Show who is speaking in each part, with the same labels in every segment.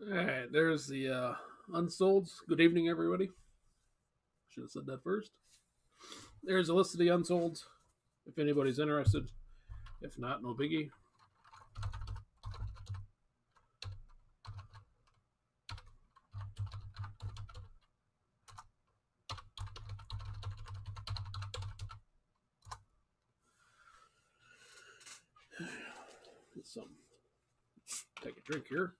Speaker 1: All right, there's the uh, unsolds. Good evening, everybody. Should have said that first. There's a list of the unsolds. If anybody's interested, if not, no biggie. Get some. Take a drink here.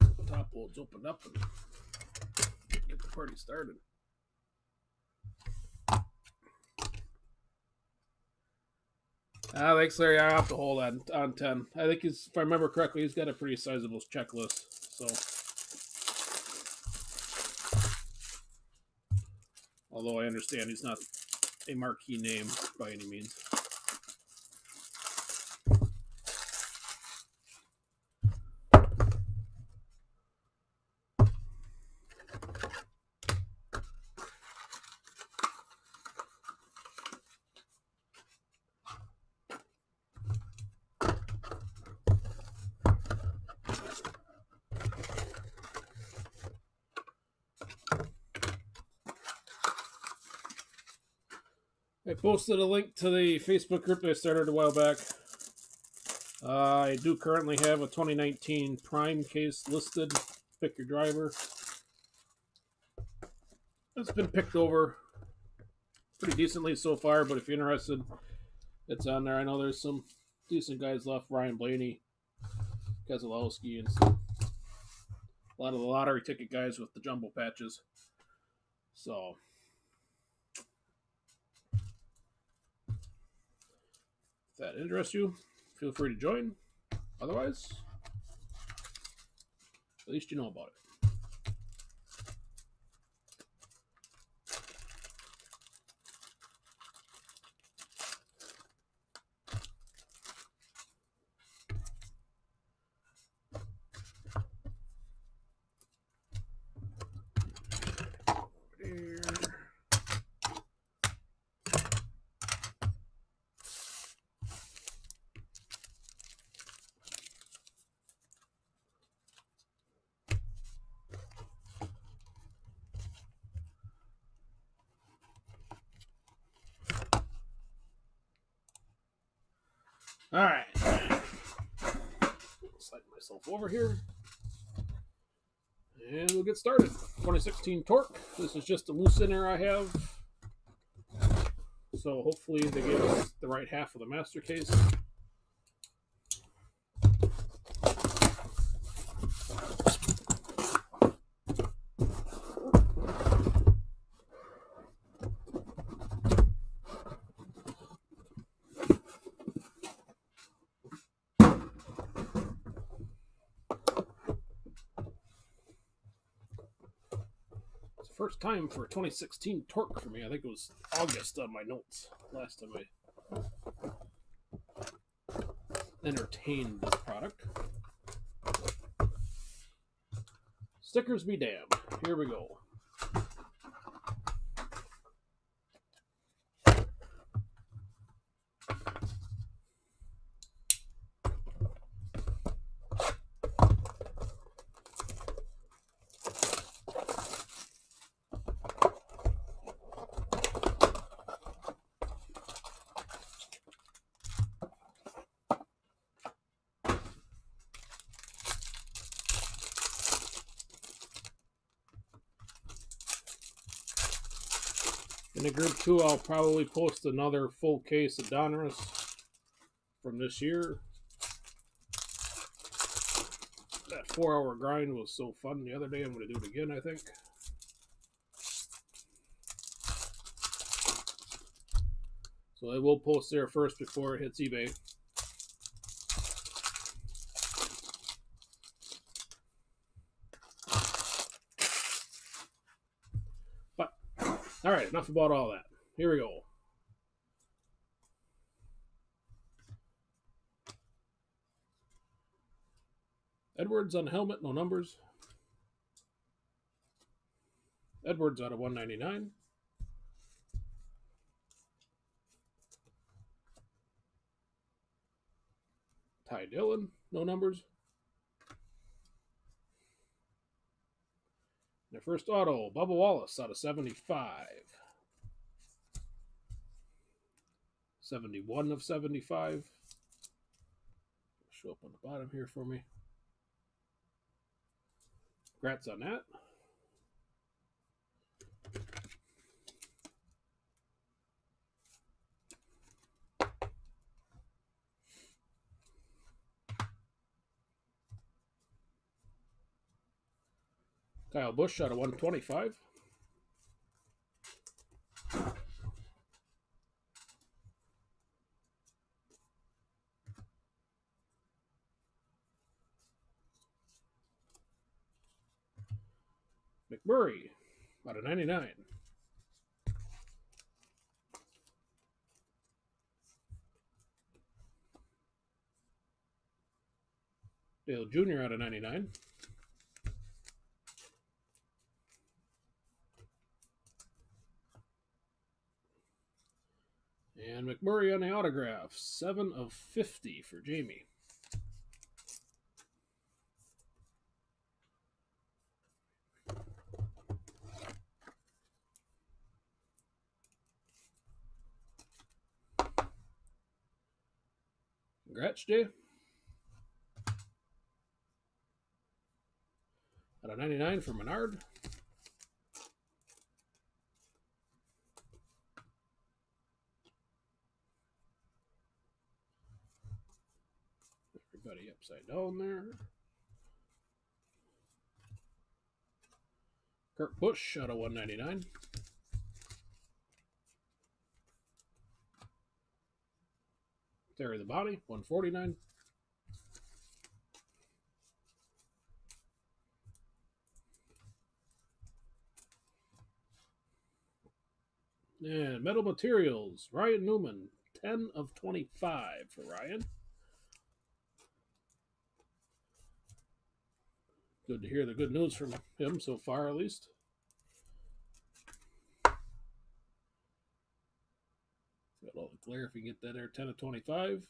Speaker 1: Get the loads opened up and get the party started. Ah, thanks, Larry. I have to hold on on ten. I think he's, if I remember correctly, he's got a pretty sizable checklist. So, although I understand he's not a marquee name by any means. Posted a link to the Facebook group that I started a while back. Uh, I do currently have a 2019 Prime case listed. Pick your driver. It's been picked over pretty decently so far, but if you're interested, it's on there. I know there's some decent guys left. Ryan Blaney, Keselowski, and some, a lot of the lottery ticket guys with the jumbo patches. So If that interests you, feel free to join. Otherwise, at least you know about it. There. All right. Slide myself over here. And we'll get started. 2016 Torque. This is just a loose center I have. So hopefully they gave us the right half of the master case. First time for 2016 Torque for me. I think it was August on my notes last time I entertained this product. Stickers be damned. Here we go. Too, I'll probably post another full case of Donruss from this year. That four hour grind was so fun the other day. I'm going to do it again, I think. So I will post there first before it hits eBay. But, all right, enough about all that. Here we go. Edwards on helmet, no numbers. Edwards out of 199. Ty Dillon, no numbers. Their first auto, Bubba Wallace out of 75. 71 of 75. Show up on the bottom here for me. Congrats on that. Kyle Busch out of 125. McMurray out of 99. Dale Jr. out of 99. And McMurray on the autograph. 7 of 50 for Jamie. Congrats, Jay. Out of 99 for Menard. Everybody upside down there. Kurt Busch out of 199. Terry the Body, 149. And Metal Materials, Ryan Newman, 10 of 25 for Ryan. Good to hear the good news from him so far, at least. The glare if you get that there, 10 of 25.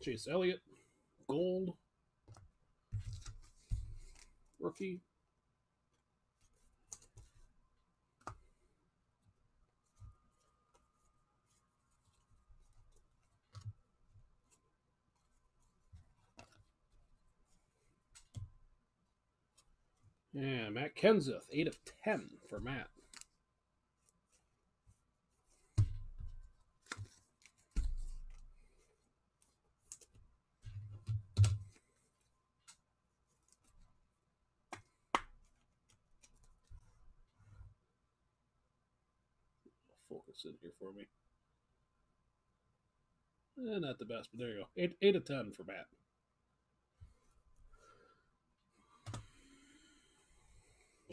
Speaker 1: Chase Elliott, gold. Rookie. And Matt Kenseth, 8 of 10 for Matt. Focus in here for me. Eh, not the best, but there you go. 8, eight of 10 for Matt.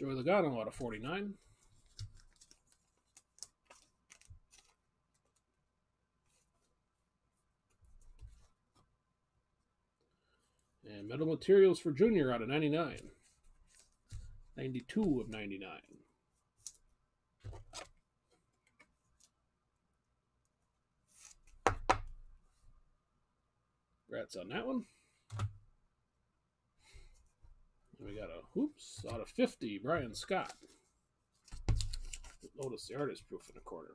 Speaker 1: Joey Logano out of 49. And Metal Materials for Junior out of 99. 92 of 99. Congrats on that one. And we got a oops out of 50, Brian Scott. Notice the artist proof in the corner.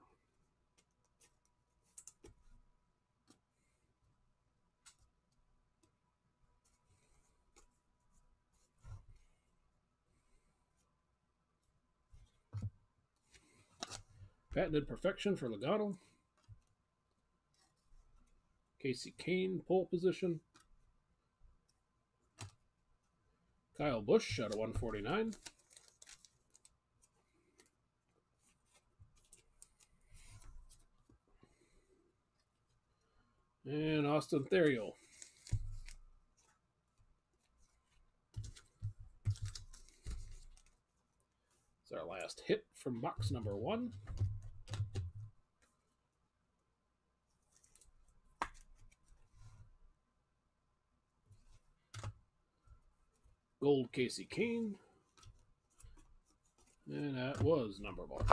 Speaker 1: Patented perfection for Logano. Kasey Kahne, pole position. Kyle Busch out of 149. And Austin Theriault. It's our last hit from box number one. Gold Kasey Kahne. And that was number one.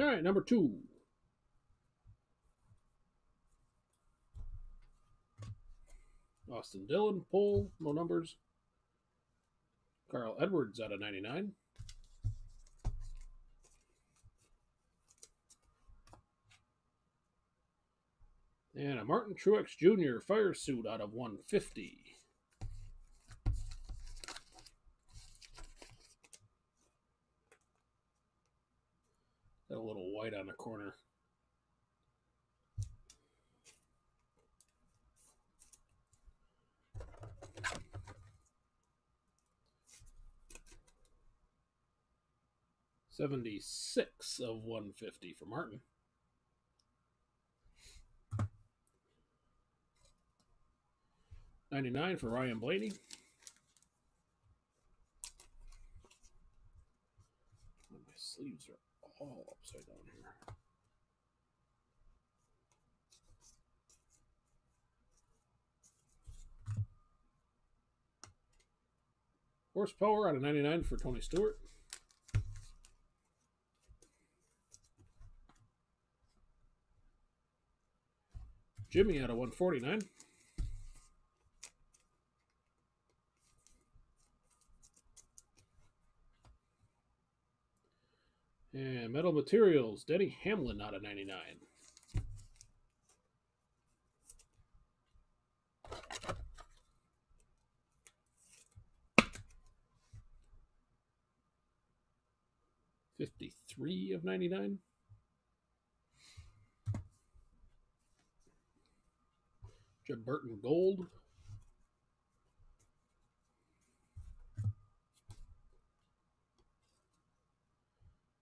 Speaker 1: All right, number two. Austin Dillon, pull, no numbers. Carl Edwards out of 99. And a Martin Truex Jr. fire suit out of 150. 76 of 150 for Martin. Ninety-nine for Ryan Blaney. My sleeves are all upside down here. Horsepower out of ninety-nine for Tony Stewart. Jimmie out of 149. And Metal Materials, Denny Hamlin out of 99. Fifty-three of ninety-nine. Burton Gold.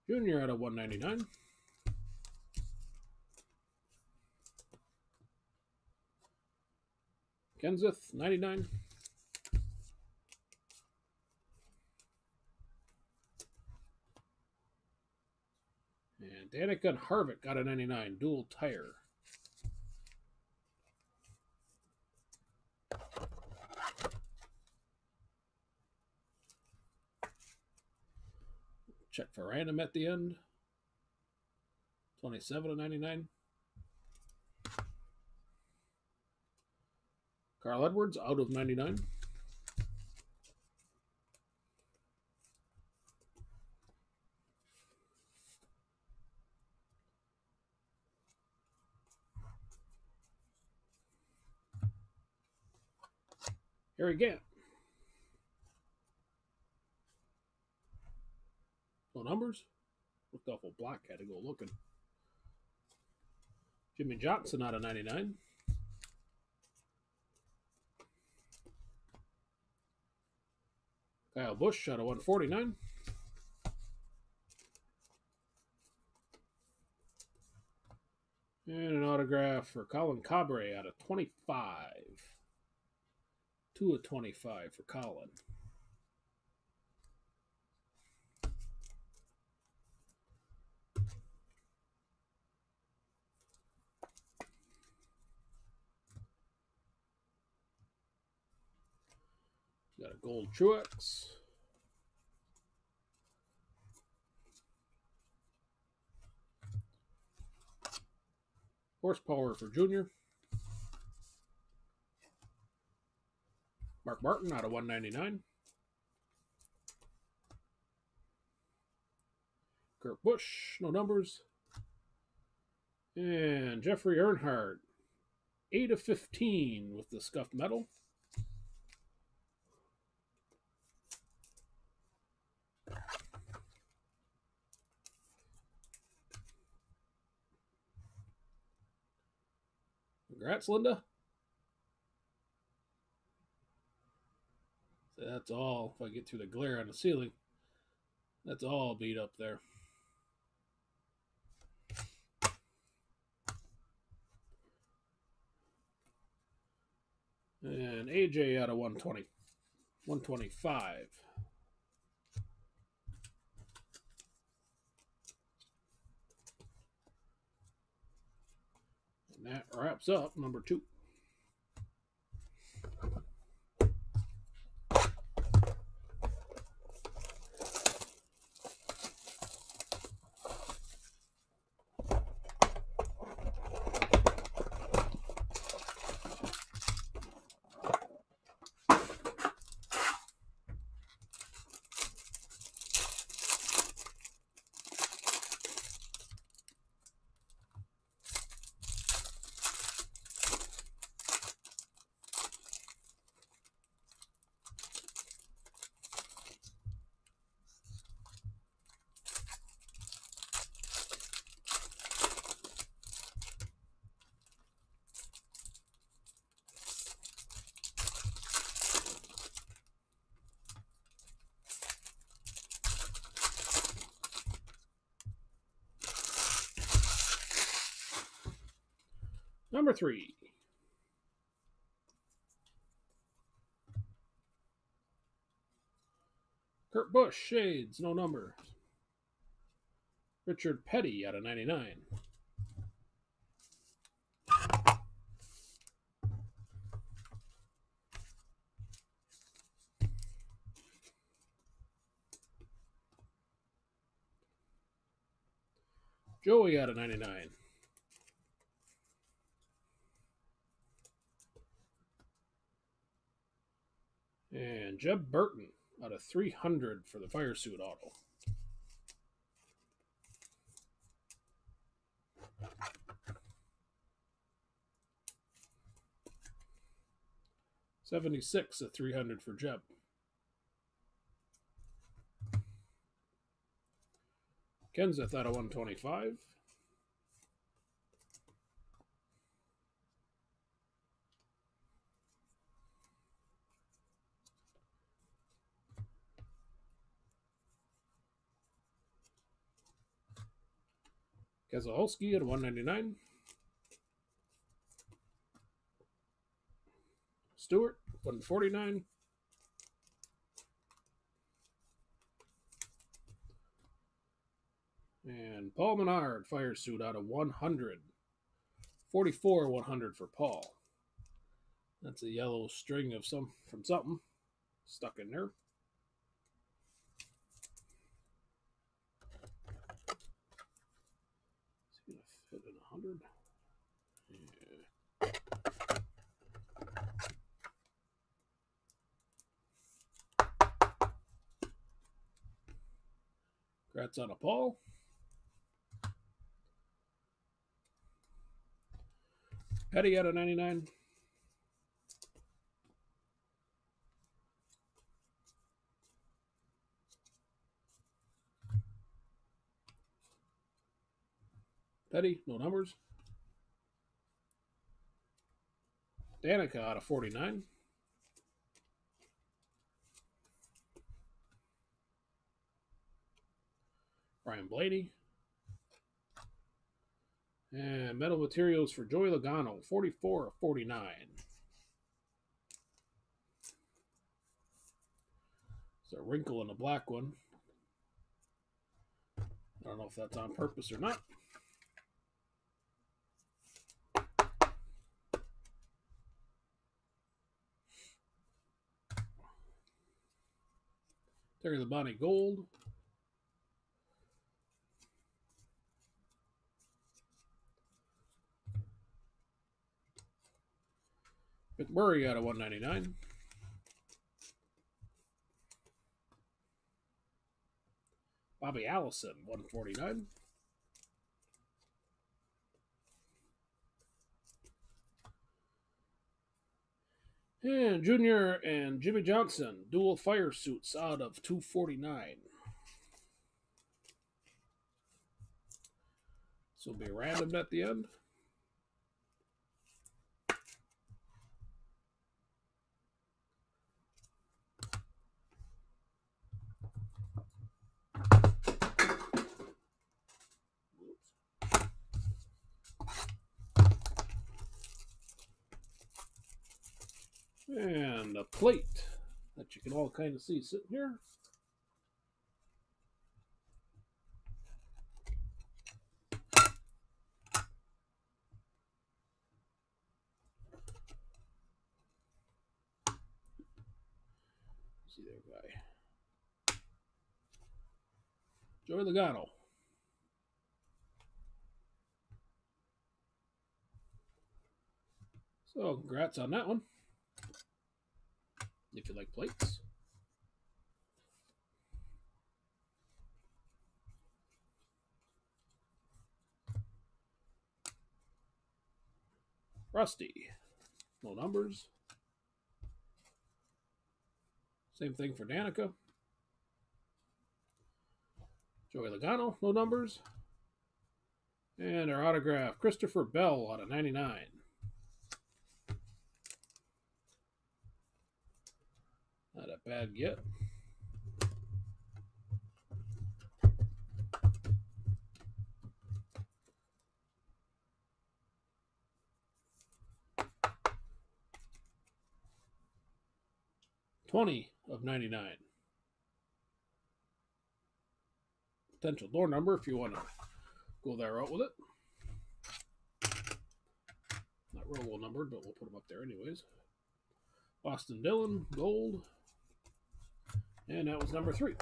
Speaker 1: Junior out of 199. Kenseth, 99. And Danica and Harvick got a 99, dual tire. Check for random at the end. 27 of 99. Carl Edwards out of 99. Harry Gant. No numbers. Looked awful black. Had to go looking. Jimmie Johnson out of 99. Kyle Busch out of 149. And an autograph for Collin Cabre out of 25. 2 of 25 for Collin. Got a gold Truex. Horsepower for Junior. Mark Martin out of 199. Kurt Busch, no numbers. And Jeffrey Earnhardt, 8 of 15 with the scuffed metal. Congrats, Linda. That's all. If I get through the glare on the ceiling, that's all beat up there. And AJ out of 120. 125. That wraps up number two. Number three. Kurt Busch, Shades, no number. Richard Petty out of 99. Joey out of 99. And Jeb Burton out of 300 for the fire suit auto. Seventy-six at three hundred for Jeb. Kenseth out of one twenty-five. Keselowski at 199. Stewart, 149. And Paul Menard, fire suit out of 100. 44 100 for Paul. That's a yellow string of some from something stuck in there. Fit in a hundred. Yeah. Congrats on a Paul. Petty out of 99. Petty, no numbers. Danica out of 49. Ryan Blaney. And metal materials for Joey Logano, 44 of 49. It's a wrinkle in the black one. I don't know if that's on purpose or not. Terry Labonte Gold. McMurray out of 199. Bobby Allison, 149. And Junior and Jimmie Johnson, dual fire suits out of 249. This will be random at the end. And a plate that you can all kind of see sitting here. See there, guy. Joey Logano. So, congrats on that one. If you like plates. Rusty. No numbers. Same thing for Danica. Joey Logano, no numbers. And our autograph, Christopher Bell out of 99. Not a bad get. Twenty of ninety-nine. Potential door number if you want to go that route with it. Not real well numbered, but we'll put them up there anyways. Austin Dillon, gold. And that was number three.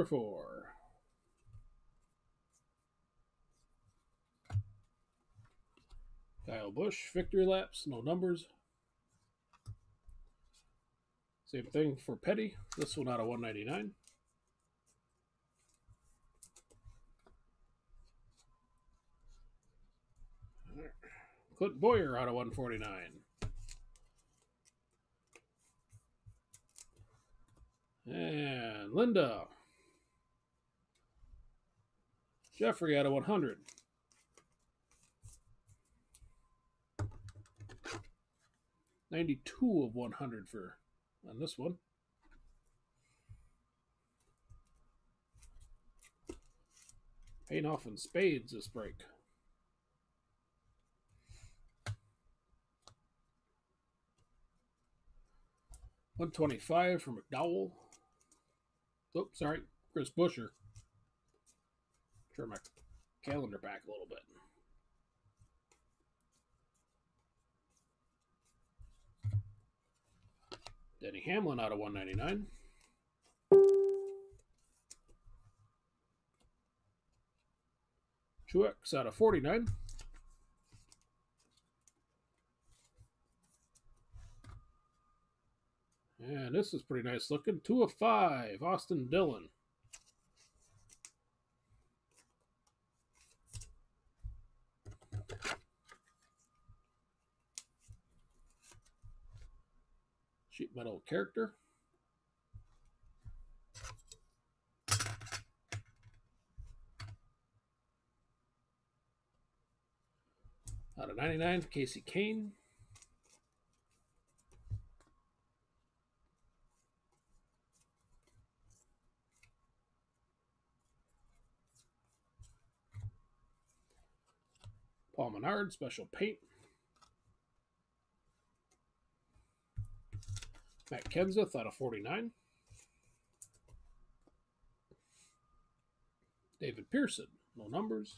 Speaker 1: Number four. Kyle Busch, victory laps, no numbers. Same thing for Petty. This one out of 199. Clint Bowyer out of 149. And Linda. Jeffrey out of 100. Ninety-two of one hundred for on this one. Paying off in spades this break. One twenty-five for McDowell. Oops, sorry, Chris Buescher. Turn my calendar back a little bit. Denny Hamlin out of 199. Truex out of 49. And this is pretty nice looking. Two of five, Austin Dillon. Sheet metal character. Out of 99, Kasey Kahne, Paul Menard, special paint. Matt Kenseth out of 49. David Pearson, no numbers.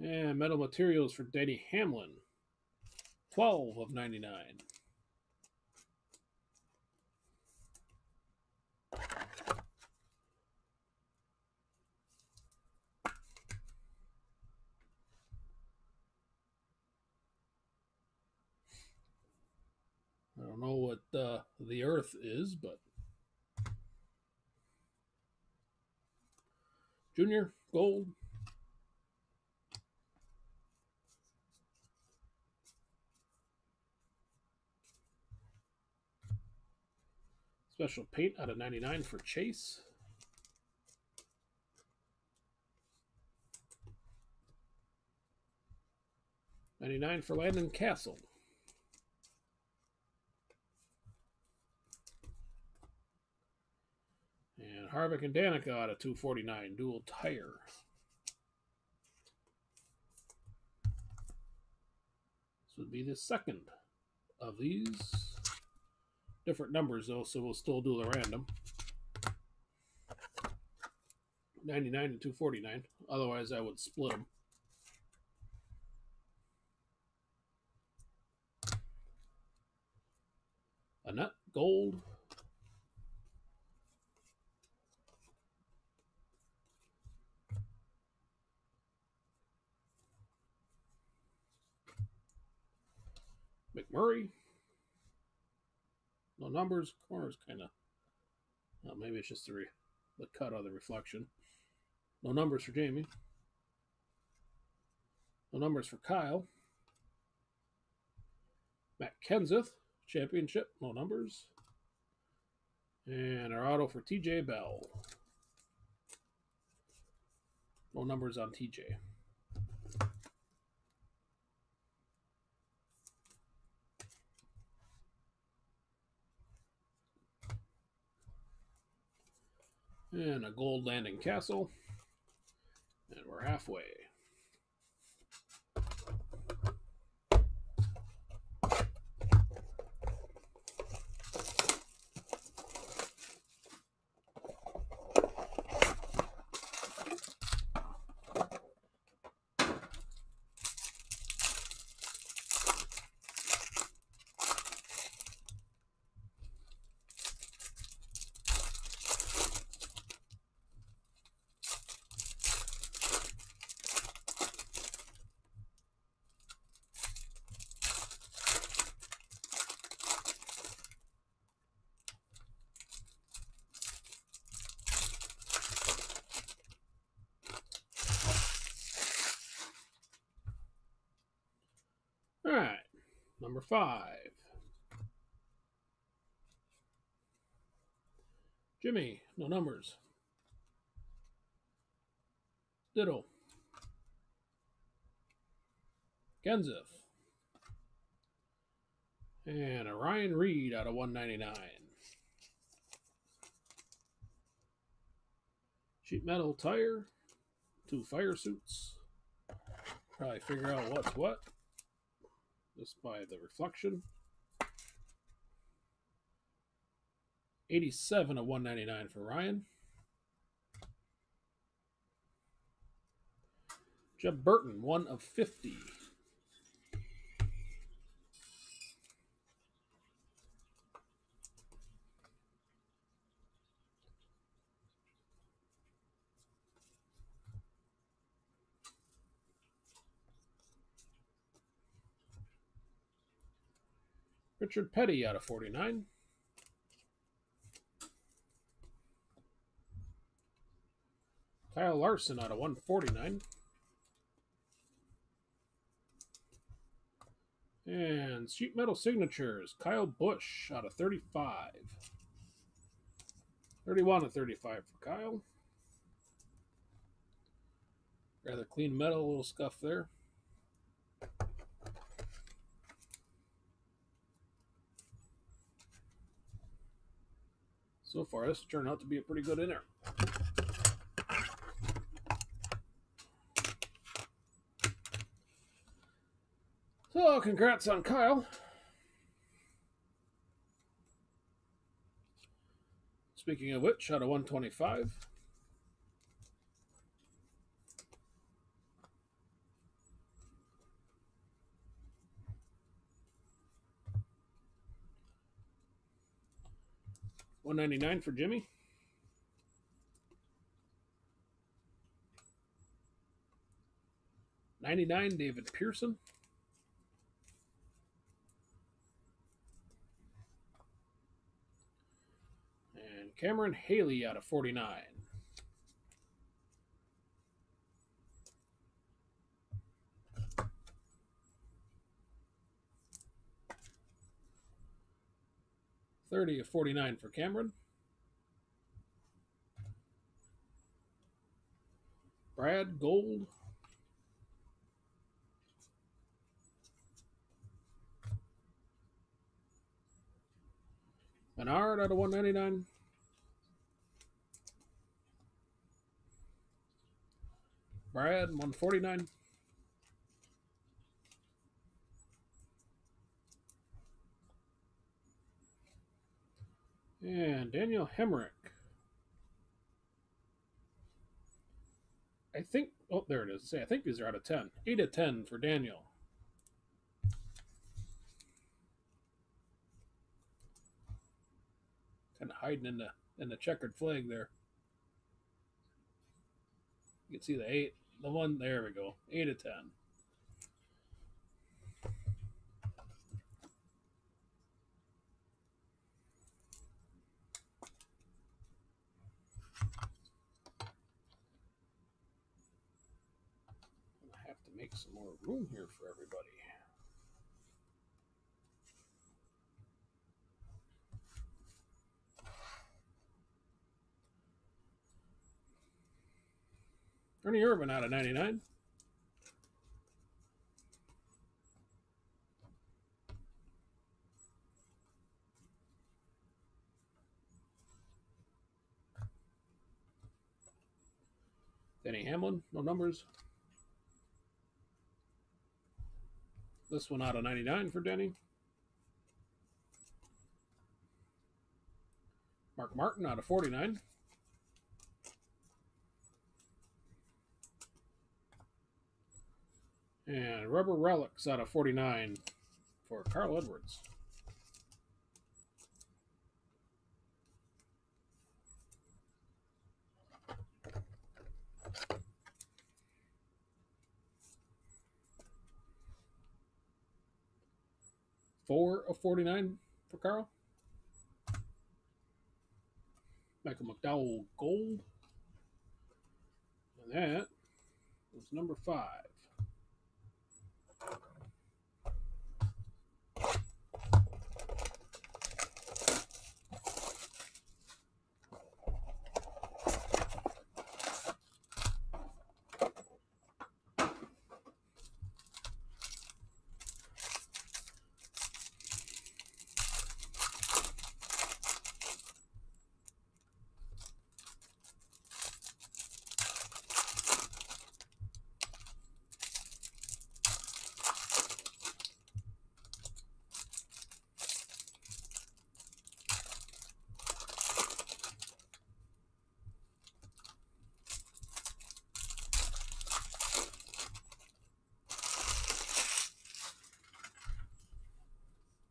Speaker 1: And metal materials for Denny Hamlin, 12 of 99. don't know what uh, the Earth is, but Junior Gold. Special paint out of 99 for Chase. Ninety-nine for Landon Cassill. And Harvick and Danica out of 249, dual tire. This would be the second of these. Different numbers though, so we'll still do the random. 99 and 249. Otherwise, I would split them. A nut gold. McMurray. No numbers. Corners kind of. Well, maybe it's just the, re, the cut of the reflection. No numbers for Jamie. No numbers for Kyle. Matt Kenseth, championship, no numbers. And our auto for TJ Bell. No numbers on TJ. And a gold Landon Cassill. And we're halfway. All right, number five. Jimmie, no numbers. Ditto. Kenseth. And a Ryan Reed out of 199. Sheet metal tire. Two fire suits. Probably figure out what's what just by the reflection. 87 of 199 for Ryan. Jeb Burton, 1 of 50. Richard Petty out of 49. Kyle Larson out of 149. And sheet metal signatures. Kyle Busch out of 35. 31 to 35 for Kyle. Rather clean metal, a little scuff there. So far, this turned out to be a pretty good inner. So, congrats on Kyle. Speaking of which, out of 125. Ninety nine for Jimmie. Ninety-nine, David Pearson. And Cameron Hayley out of forty-nine. 30 of 49 for Cameron. Brad Gold. Menard out of 199. Brad, 149. And Daniel Hemric. I think, oh, there it is. Say, I think these are out of 10. 8 of 10 for Daniel. Kind of hiding in the in the checkered flag there. You can see the eight, the one. There we go. Eight of ten. I have to make some more room here for everybody. Ernie Irvan out of 99. Denny Hamlin, no numbers. This one out of 99 for Denny. Mark Martin out of 49. And Rubber Relics out of 49 for Carl Edwards. Four of 49 for Carl. Michael McDowell Gold. And that was number five.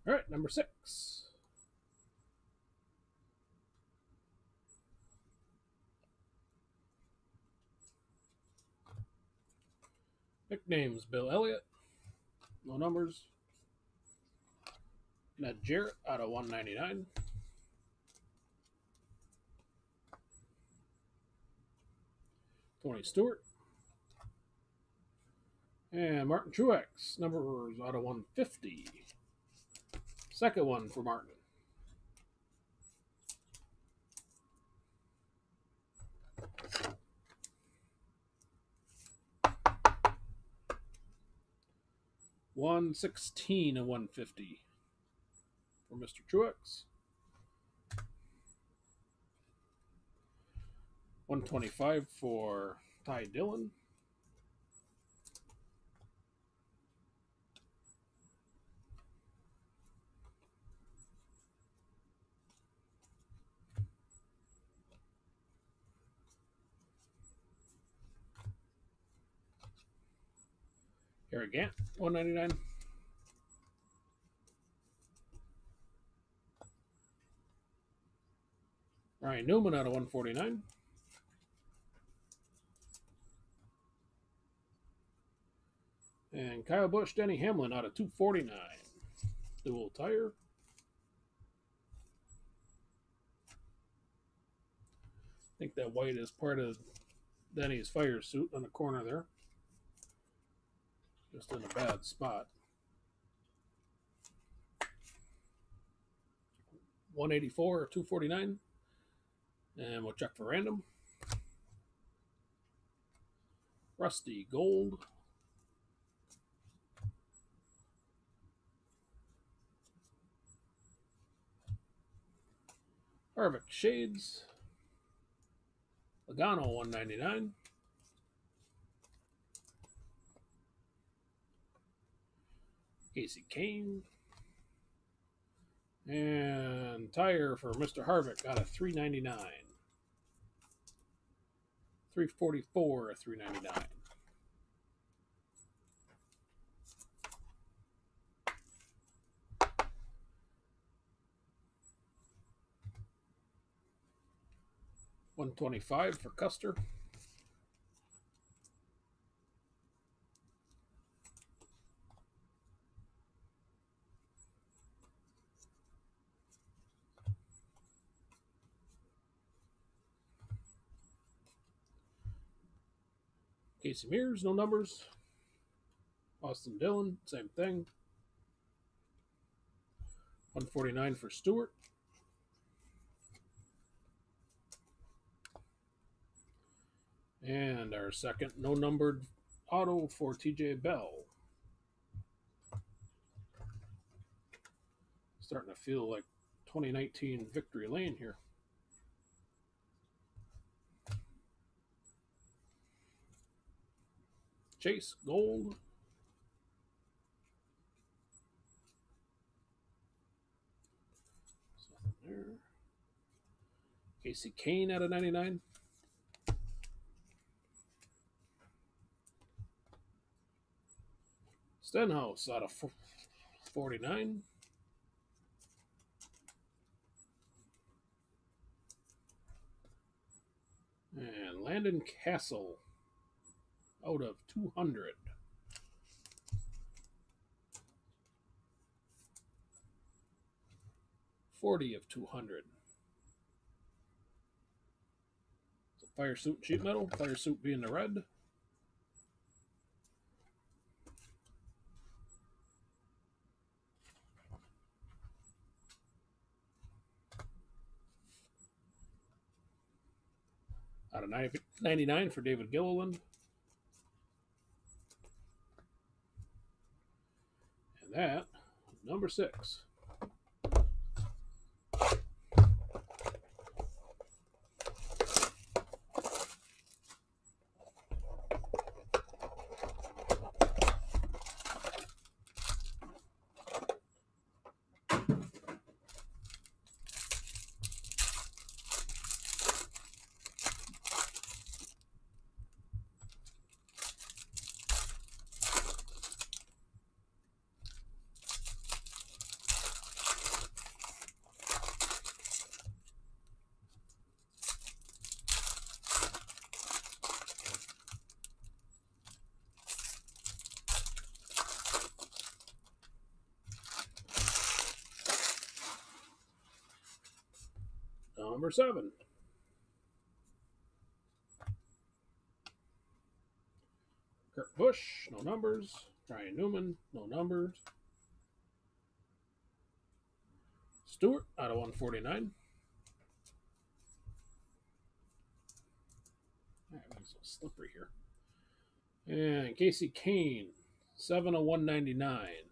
Speaker 1: All right, number six. Nicknames Bill Elliott. No numbers. Ned Jarrett out of 199. Tony Stewart. And Martin Truex, numbers out of 150. Second one for Martin. One sixteen and one fifty for Mr. Truex. One twenty five for Ty Dillon. Harry Gant, 199. Ryan Newman out of 149. And Kyle Busch, Denny Hamlin out of 249. Dual tire. I think that white is part of Denny's fire suit on the corner there. Just in a bad spot. 184 or 249. And we'll check for random. Rusty Gold. Harvick Shades. Logano 199. Kasey Kahne. And tire for Mr. Harvick got a 399. 344 399. One twenty five for Custer. Casey Mears, no numbers. Austin Dillon, same thing. 149 for Stewart. And our second no numbered auto for TJ Bell. Starting to feel like 2019 victory lane here. Chase Gold. There. Kasey Kahne out of 99. Stenhouse out of 49. And Landon Cassill out of 200. Forty of two hundred. So fire suit sheet metal. Fire suit being the red. Out of 99 for David Gilliland. That, number six. Number seven. Kurt Busch, no numbers. Ryan Newman, no numbers. Stewart out of 149. It's so slippery here. And Kasey Kahne, 7 of 199.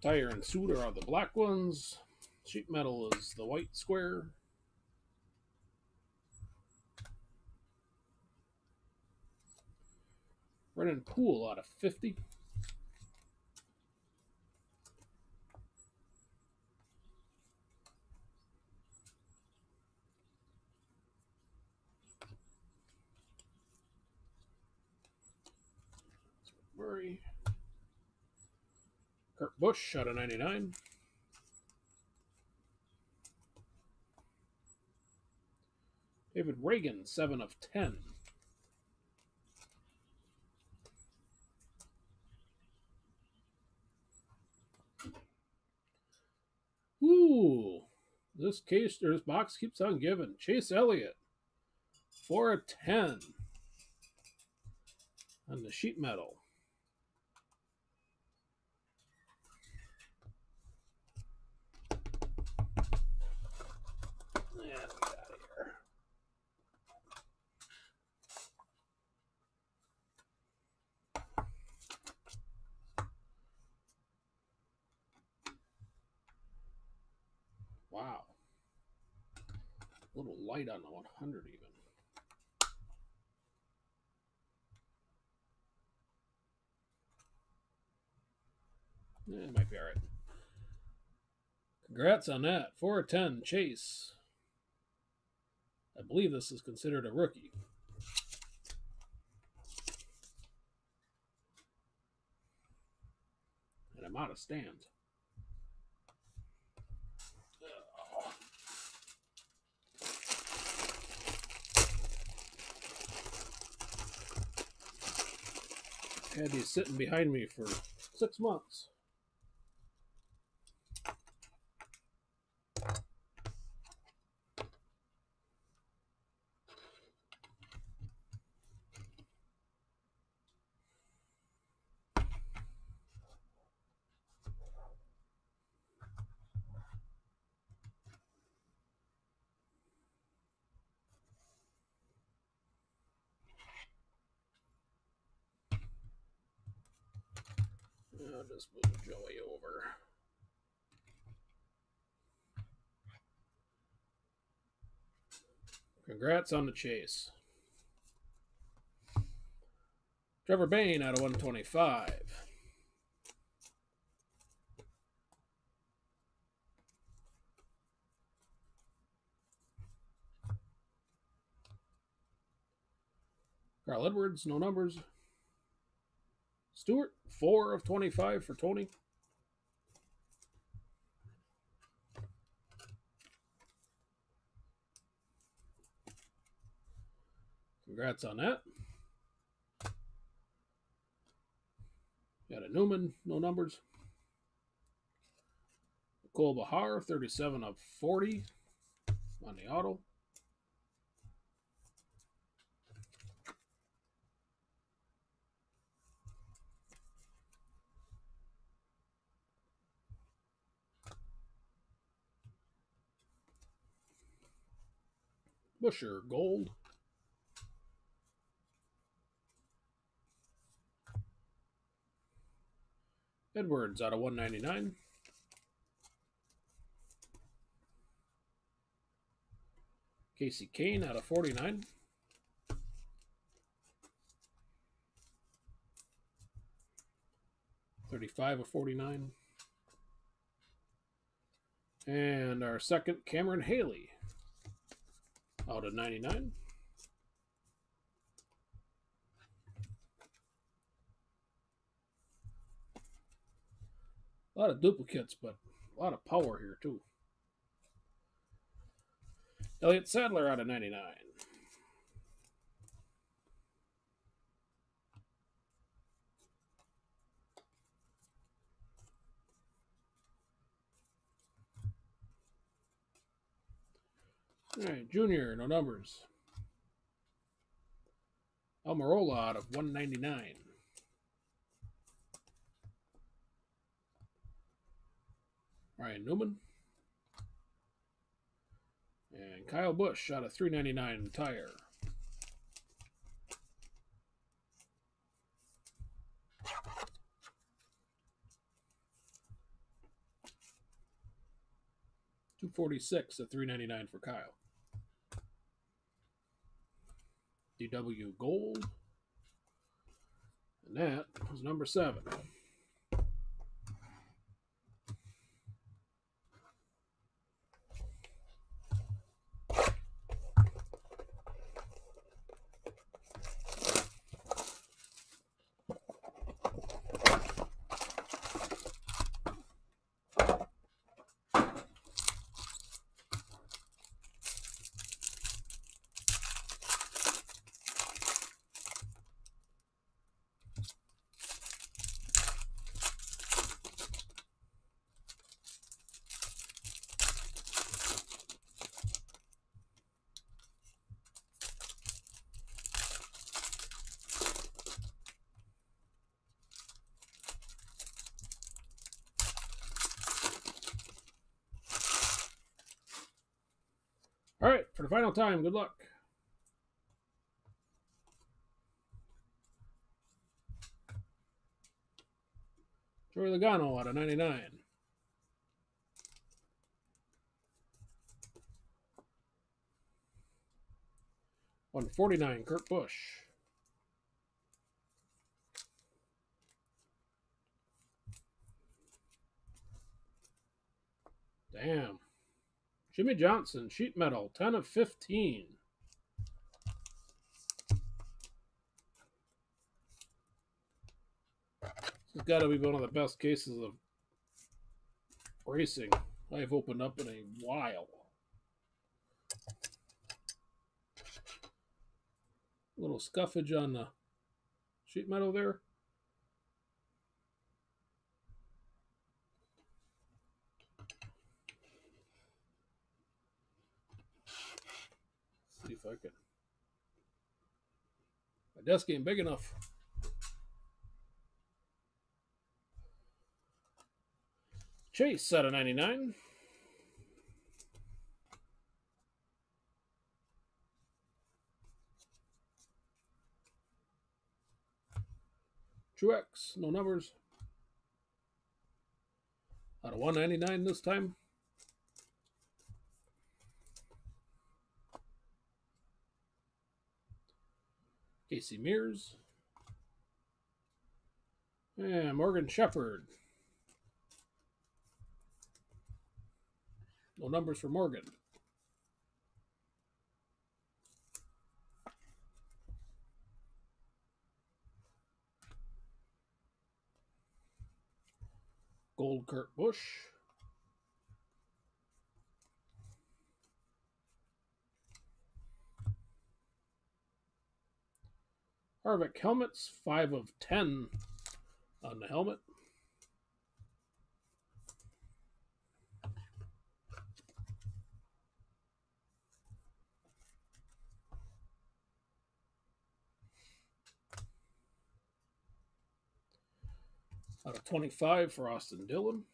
Speaker 1: Tire and suit are the black ones. Sheet metal is the white square. Brennan Poole out of 50. Murray. Kurt Busch out of 99. David Ragan, 7 of 10. Ooh, this case or this box keeps on giving. Chase Elliott 4 of 10 on the sheet metal. Yeah, we got it here. Wow. A little light on the 100 even. Yeah, it might be all right. Congrats on that. 410 Chase. I believe this is considered a rookie. And I'm out of stands. Had these sitting behind me for six months. I'll just move Joey over. Congrats on the chase. Trevor Bayne out of 125. Carl Edwards, no numbers. Stewart, 4 of 25 for Tony. Congrats on that. Got a Newman, no numbers. Nicole Behar, 37 of 40 on the auto. Buescher, gold. Edwards out of 199. Kasey Kahne out of 49. Thirty-five of forty-nine. And our second, Cameron Hayley out of 99. A lot of duplicates, but a lot of power here, too. Elliott Sadler out of 99. All right, Junior, no numbers. Almirola out of 199. Ryan Newman. And Kyle Busch out of 399 tire. Two forty six at three ninety nine for Kyle. DW Gold. And that was number seven. Card. Final time. Good luck. Joey Logano out of 99. One forty nine, Kurt Busch. Damn. Jimmie Johnson, sheet metal, 10 of 15. This has got to be one of the best cases of racing I've opened up in a while. A little scuffage on the sheet metal there. My desk ain't big enough. Chase set of 99. Truex, no numbers. Out of 199 this time. Casey Mears. And Morgan Shepherd. No numbers for Morgan. Gold Kurt Busch. Harvick helmets, 5 of 10 on the helmet. Out of 25 for Austin Dillon.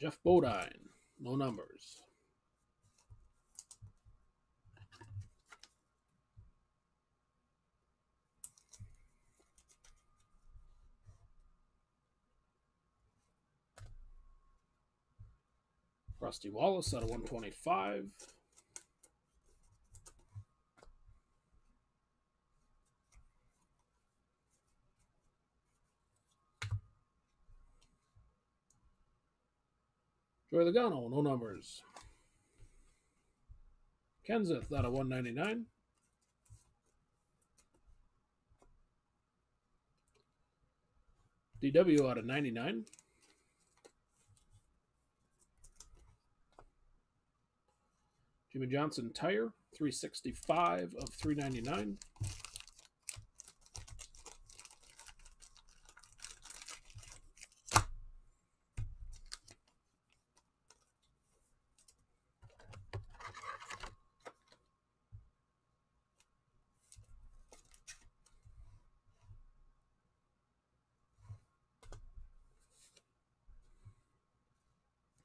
Speaker 1: Geoff Bodine, no numbers. Rusty Wallace out of 125. Joey Logano, no numbers. Kenseth out of 199. DW out of 99. Jimmie Johnson tire, 365 of 399.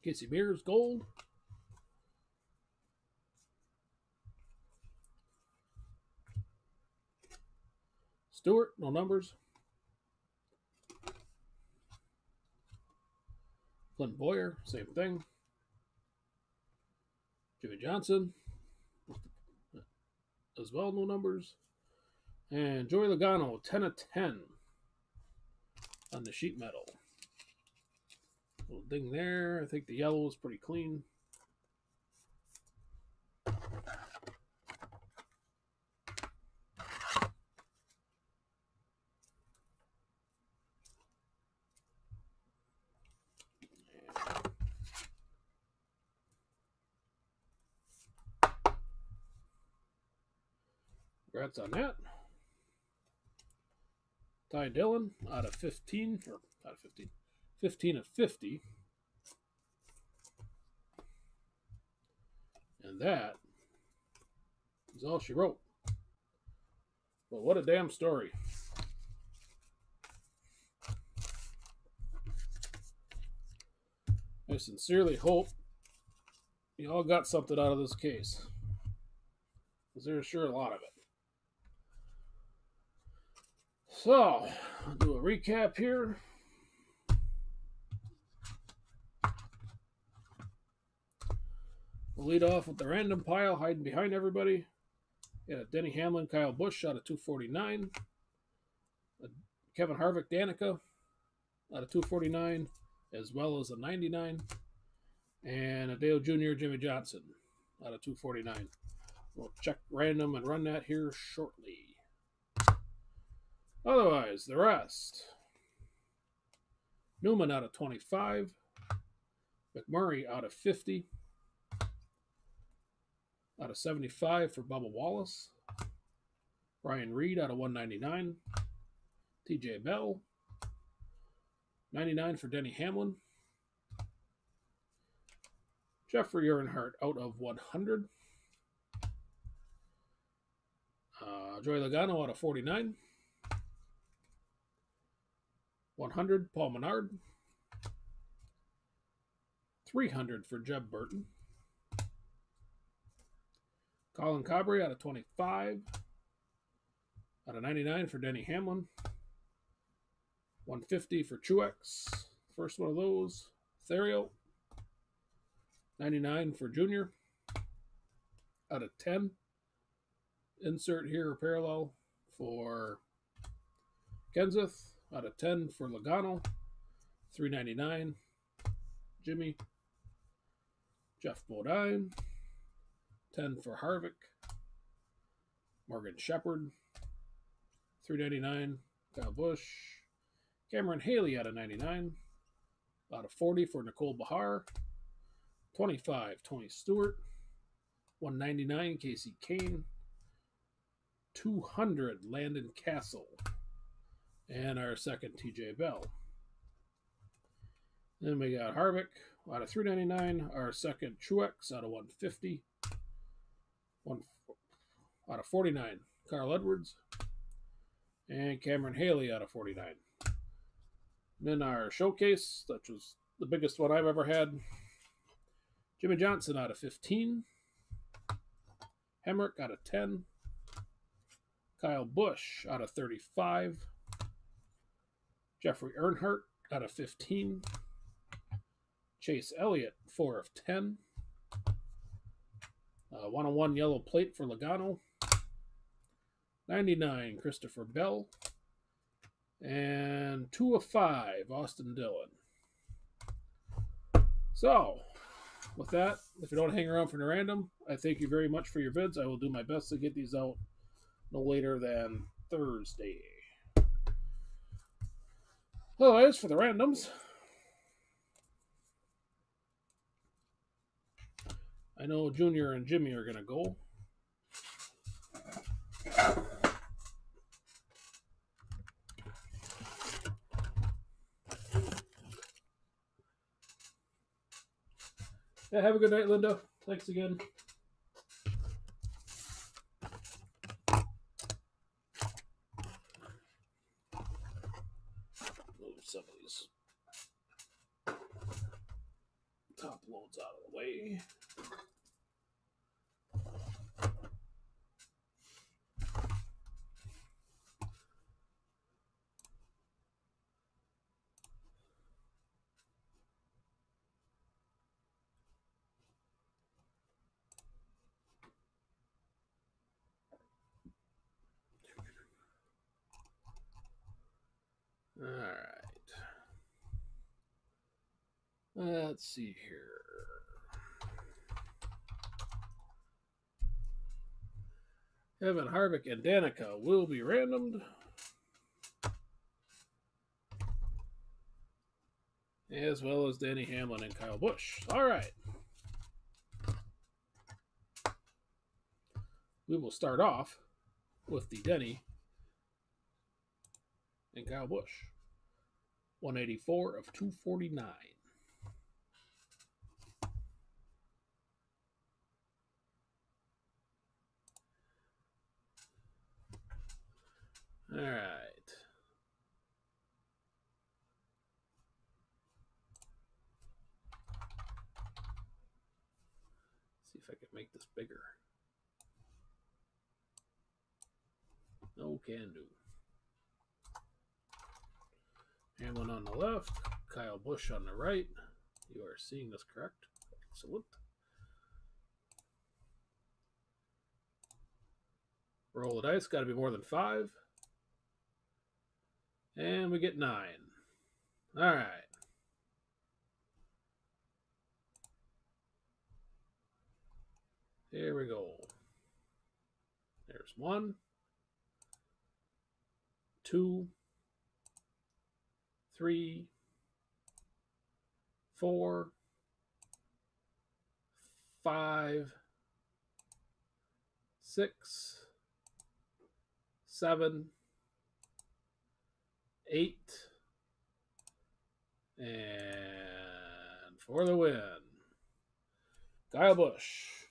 Speaker 1: Casey Mears gold. Stewart, no numbers. Clint Bowyer, same thing. Jimmie Johnson, as well, no numbers. And Joey Logano, 10 of 10 on the sheet metal. Little ding there. I think the yellow is pretty clean. Congrats on that. Ty Dillon out of 15, or out of 15, 15 of 50. And that is all she wrote. But what a damn story. I sincerely hope you all got something out of this case. Because there's sure a lot of it. So, I'll do a recap here. We'll lead off with the random pile hiding behind everybody. Yeah, Denny Hamlin, Kyle Busch out of 249. Uh, Kevin Harvick, Danica out of 249, as well as a 99. And a Dale Jr., Jimmie Johnson out of 249. We'll check random and run that here shortly. Otherwise, the rest. Newman out of 25. McMurray out of 50. Out of 75 for Bubba Wallace. Ryan Reed out of 199. TJ Bell. 99 for Denny Hamlin. Jeffrey Earnhardt out of 100. Uh, Joey Logano out of 49. 100, Paul Menard. 300 for Jeb Burton. Collin Cabre out of 25. Out of 99 for Denny Hamlin. 150 for Truex. First one of those. Theriot. 99 for Junior. Out of 10. Insert here parallel for Kenseth. Out of 10 for Logano. 399. Jimmie. Geoff Bodine. 10 for Harvick. Morgan Shepherd. 399. Kyle Busch. Cameron Hayley out of 99. Out of 40 for Nicole Behar. 25, Tony Stewart. 199, Kasey Kahne. 200, Landon Cassill. And our second, TJ Bell. Then we got Harvick out of 399. Our second, Truex out of 150. One out of 49, Carl Edwards. And Cameron Hayley out of 49. Then our showcase, that was the biggest one I've ever had. Jimmie Johnson out of 15. Hemric out of 10. Kyle Busch out of 35. Jeffrey Earnhardt out of 15. Chase Elliott, 4 of 10. Uh, 101 yellow plate for Logano. 99, Christopher Bell. And 2 of 5, Austin Dillon. So, with that, if you don't hang around for the random, I thank you very much for your bids. I will do my best to get these out no later than Thursday. Oh, Otherwise, for the randoms, I know Junior and Jimmie are going to go. Yeah, have a good night, Linda. Thanks again. Move some of these top loads out of the way. All right. Let's see here. Kevin Harvick and Danica will be randomed. As well as Danny Hamlin and Kyle Busch. All right. We will start off with the Denny and Kyle Busch. 184 of 249. All right. See if I can make this bigger. No can do. Hamlin on the left, Kyle Busch on the right. You are seeing this correct. Excellent. Roll the dice, got to be more than five. And we get nine. All right. Here we go. There's one, two, three, four, five, six, seven, eight, and for the win, Kyle Busch.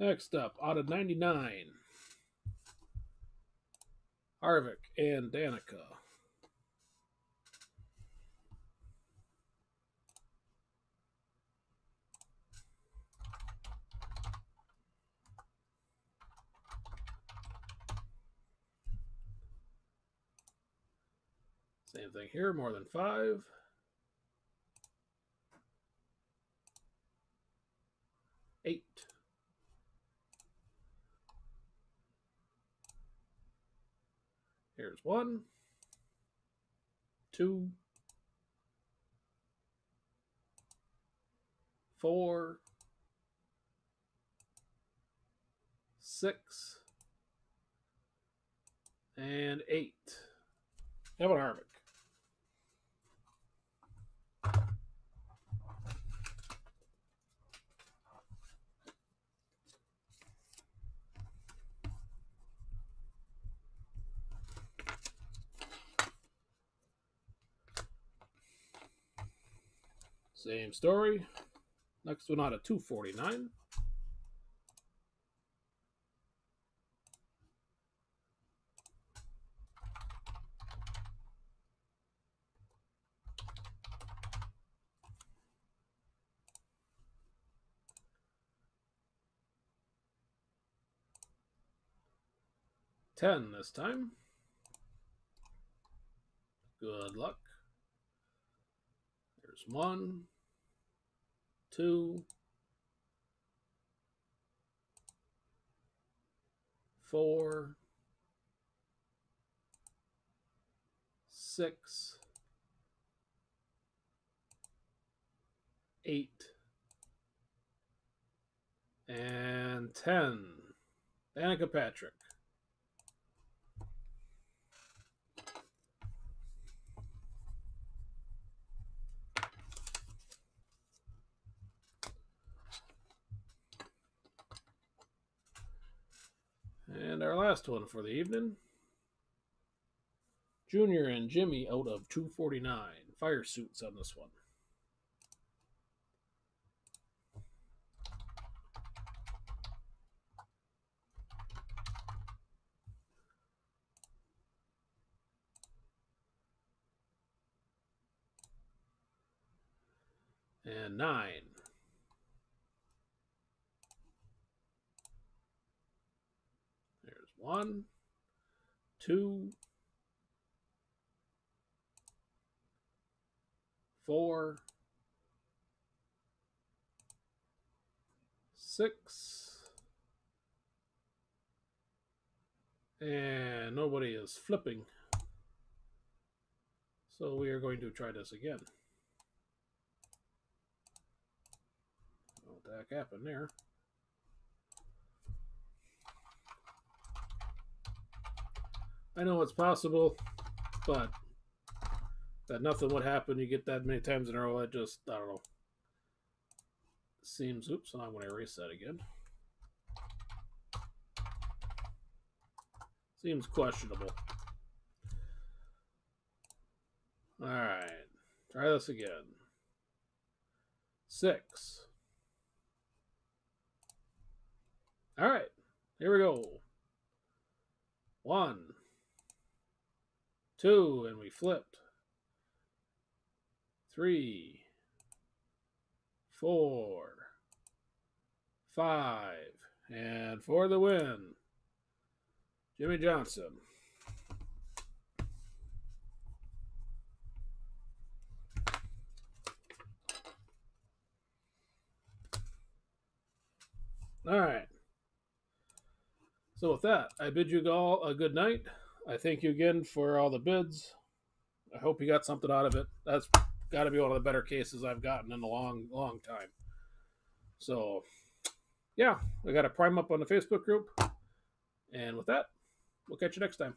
Speaker 1: Next up, out of 99, Harvick and Danica. Same thing here, more than five. Eight. Here's one, two, four, six, and eight. Kevin Harvick. Same story. Next one out of 249. Ten this time. Good luck. There's one, two, four, six, eight, and ten. Danica Patrick. And our last one for the evening. Junior and Jimmie out of 249. Fire suits on this one. And nine. There's one, two, four, six, and nobody is flipping. So we are going to try this again. What the happened there? I know it's possible, but that nothing would happen. You get that many times in a row. I just, I don't know. Seems, oops, and I'm going to erase that again. Seems questionable. All right. Try this again. Six. All right. Here we go. One. Two. And we flipped. Three, four, five, And for the win, Jimmie Johnson. All right. So with that, I bid you all a good night. I thank you again for all the bids. I hope you got something out of it. That's got to be one of the better cases I've gotten in a long, long time. So, yeah, I got a prime up on the Facebook group. And with that, we'll catch you next time.